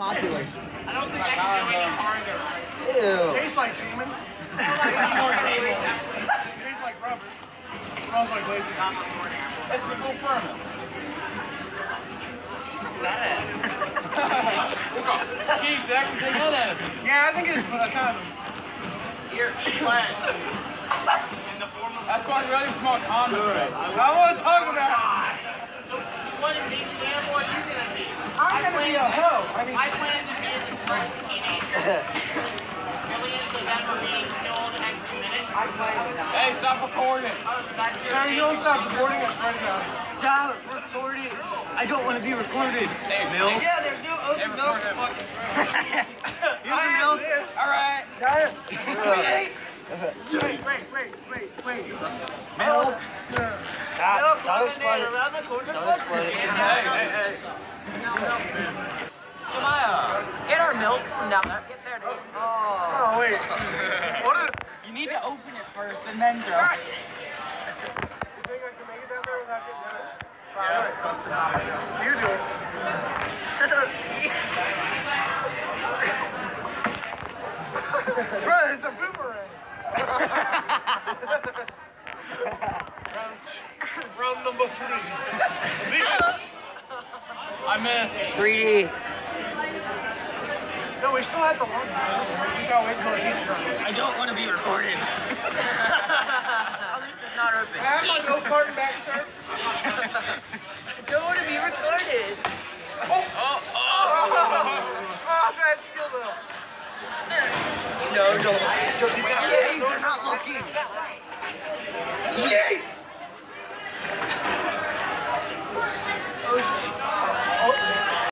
Popular. I don't think I can do any farther. Ew. Tastes like semen. Tastes like rubber. Smells like lazy. Let's go firm. Keith, Zach, take all that. Yeah, I think it's uh, kind of. Here, plant. That's why I really smell condom. I want to talk about What is the example are you gonna be? I'm going to be a hoe. I mean, I plan to be the first teenager. Millions of them are being killed every minute. hey, stop recording. So that's your Sir, you don't stop recording us right now. Stop recording. I don't want to be recorded. Hey, Milk. Yeah, there's no open milk. Here's the milk. All right. Got it. Wait, wait, wait, wait, wait. Milk. Stop. Don't explain it. Don't explain it. Hey, hey, hey. Get our milk from down there. Get there, dude. Oh, wait. What is You need to open it first and then throw. You think I can make it down there without getting damaged? Yeah. You do it. Bro, it's a boomerang. Round, round number three. I missed. 3D. No, we still have the long one. We gotta wait till the teacher's done. I don't want to be recorded. At least it's not open. Can I have my milk carton back, sir? don't want to be recorded. Oh, oh, oh, that's skill though. No, don't. Yay, they're not looking. Yay.